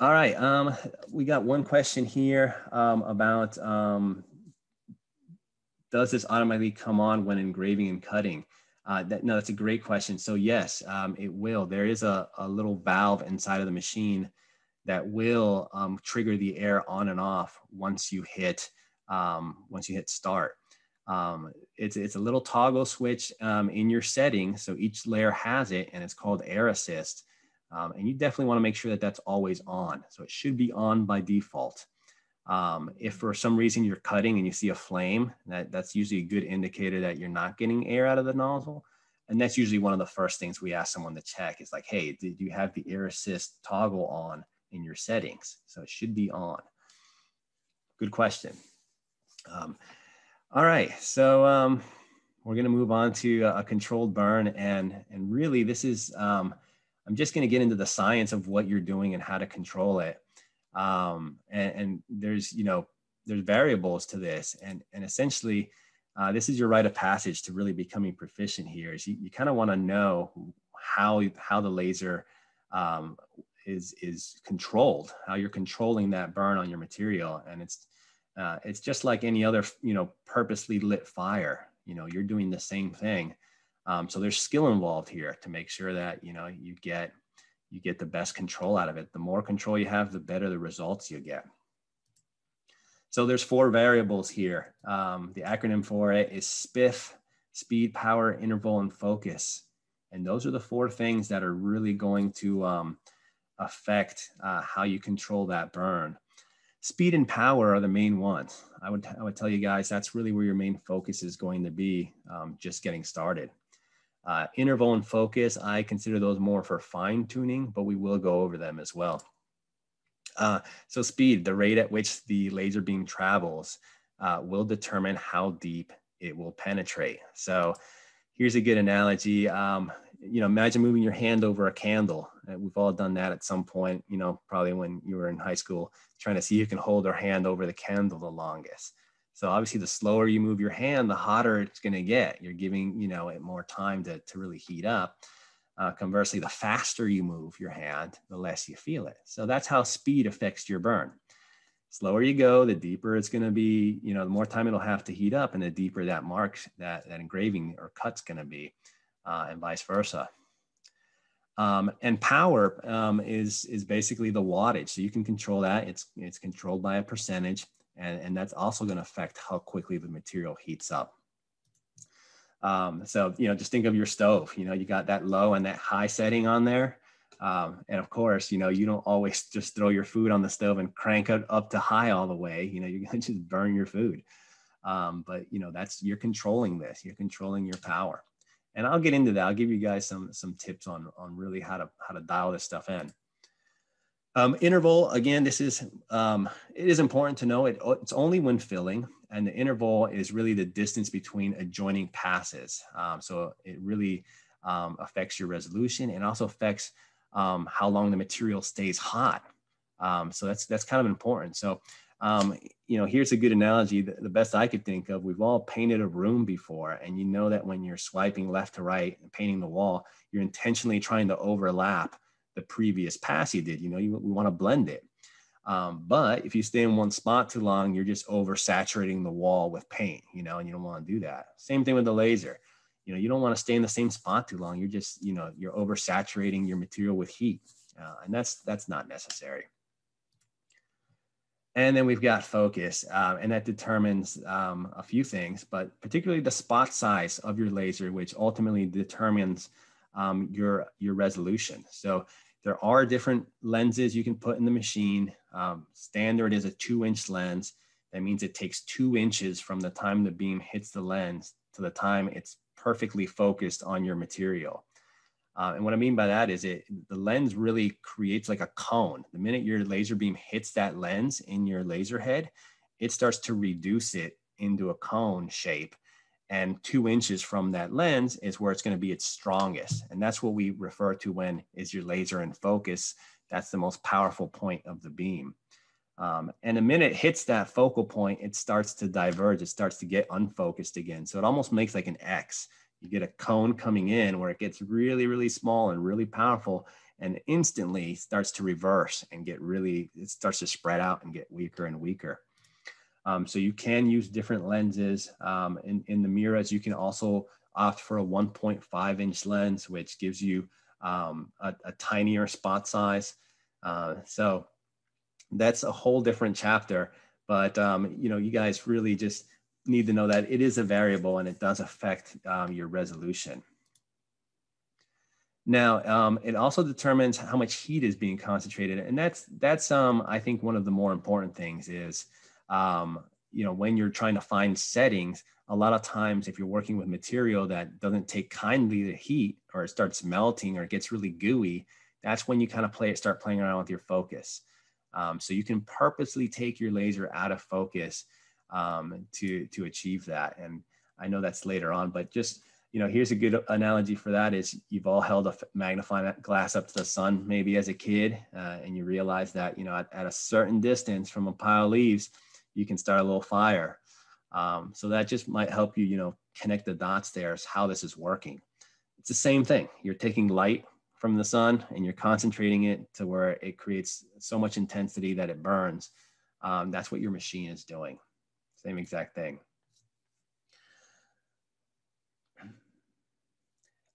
All right. Um, we got one question here um, about um, does this automatically come on when engraving and cutting? Uh, that, no, that's a great question. So yes, um, it will. There is a, a little valve inside of the machine that will um, trigger the air on and off once you hit um, once you hit start. It's, it's a little toggle switch in your setting. So each layer has it and it's called air assist. Um, and you definitely wanna make sure that that's always on. So it should be on by default. Um, if for some reason you're cutting and you see a flame, that, that's usually a good indicator that you're not getting air out of the nozzle. And that's usually one of the first things we ask someone to check is like, hey, did you have the air assist toggle on in your settings? So it should be on. Good question. Um, all right, so um, we're gonna move on to a controlled burn and, and really this is, um, I'm just gonna get into the science of what you're doing and how to control it. Um, and, and, there's, you know, there's variables to this and, and essentially uh, this is your rite of passage to really becoming proficient here is you, you kind of want to know how, how the laser um, is, is controlled, how you're controlling that burn on your material. And it's, uh, it's just like any other, you know, purposely lit fire. You know, you're doing the same thing. Um, so there's skill involved here to make sure that you know you get you get the best control out of it. The more control you have, the better the results you get. So there's four variables here. Um, the acronym for it is SPIF, speed, power, interval, and focus. And those are the four things that are really going to um, affect uh, how you control that burn speed and power are the main ones. I would, I would tell you guys that's really where your main focus is going to be um, just getting started. Uh, interval and focus, I consider those more for fine tuning, but we will go over them as well. Uh, so speed, the rate at which the laser beam travels uh, will determine how deep it will penetrate. So here's a good analogy. Um, you know, imagine moving your hand over a candle. Uh, we've all done that at some point, you know, probably when you were in high school, trying to see who can hold their hand over the candle the longest. So obviously the slower you move your hand, the hotter it's going to get. You're giving, you know, it more time to, to really heat up. Uh, conversely, the faster you move your hand, the less you feel it. So that's how speed affects your burn. Slower you go, the deeper it's going to be, you know, the more time it'll have to heat up and the deeper that mark, that, that engraving or cut's going to be uh, and vice versa. Um, and power um, is, is basically the wattage. So you can control that. It's, it's controlled by a percentage. And, and that's also going to affect how quickly the material heats up. Um, so, you know, just think of your stove. You know, you got that low and that high setting on there. Um, and of course, you know, you don't always just throw your food on the stove and crank it up to high all the way. You know, you're going to just burn your food. Um, but, you know, that's you're controlling this, you're controlling your power and I'll get into that. I'll give you guys some some tips on on really how to how to dial this stuff in. Um, interval again, this is um, it is important to know it. It's only when filling, and the interval is really the distance between adjoining passes. Um, so it really um, affects your resolution and also affects um, how long the material stays hot. Um, so that's that's kind of important. So um, you know, here's a good analogy. The, the, best I could think of, we've all painted a room before, and you know that when you're swiping left to right and painting the wall, you're intentionally trying to overlap the previous pass you did. You know, you, we want to blend it. Um, but if you stay in one spot too long, you're just oversaturating the wall with paint, you know, and you don't want to do that. Same thing with the laser. You know, you don't want to stay in the same spot too long. You're just, you know, you're oversaturating your material with heat. Uh, and that's that's not necessary. And then we've got focus, uh, and that determines um, a few things, but particularly the spot size of your laser, which ultimately determines um, your, your resolution. So there are different lenses you can put in the machine. Um, standard is a two inch lens. That means it takes two inches from the time the beam hits the lens to the time it's perfectly focused on your material. Uh, and what I mean by that is it the lens really creates like a cone. The minute your laser beam hits that lens in your laser head, it starts to reduce it into a cone shape. And two inches from that lens is where it's going to be its strongest. And that's what we refer to when is your laser in focus. That's the most powerful point of the beam. Um, and the minute it hits that focal point, it starts to diverge. It starts to get unfocused again. So it almost makes like an X you get a cone coming in where it gets really, really small and really powerful. and instantly starts to reverse and get really, it starts to spread out and get weaker and weaker. Um, so you can use different lenses. Um, in, in the Miras, you can also opt for a 1.5 inch lens, which gives you um, a, a, tinier spot size. Uh, so that's a whole different chapter. But um, you know, you guys really just need to know that it is a variable and it does affect um, your resolution. Now, um, it also determines how much heat is being concentrated, and that's that's um, I think one of the more important things is, um, you know, when you're trying to find settings, a lot of times if you're working with material that doesn't take kindly to heat or it starts melting or it gets really gooey, that's when you kind of play it start playing around with your focus. Um, so you can purposely take your laser out of focus um, to to achieve that. And I know that's later on, but just you know, here's a good analogy for that: is you've all held a magnifying glass up to the sun, maybe as a kid, uh, and you realize that you know at, at, a certain distance from a pile of leaves, you can start a little fire. Um, so that just might help you, you know, connect the dots there as how this is working. It's the same thing. You're taking light from the sun and you're concentrating it to where it creates so much intensity that it burns. Um, that's what your machine is doing. Same exact thing.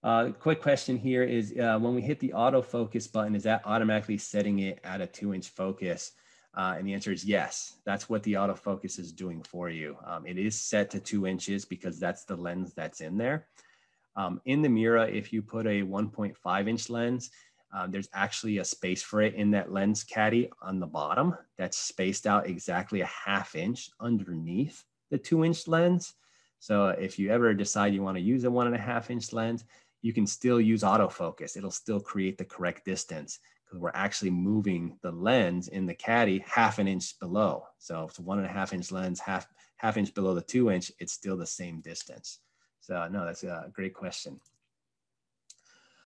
Uh, quick question here is uh, when we hit the autofocus button, is that automatically setting it at a two inch focus? Uh, and the answer is yes. That's what the autofocus is doing for you. Um, it is set to two inches because that's the lens that's in there. Um, in the Mira, if you put a 1.5 inch lens, um, there's actually a space for it in that lens caddy on the bottom that's spaced out exactly a half inch underneath the two inch lens. So if you ever decide you want to use a one and a half inch lens, you can still use autofocus. It'll still create the correct distance we're actually moving the lens in the caddy half an inch below. So if it's one and a half inch lens, half half inch below the two inch, it's still the same distance. So no, that's a great question.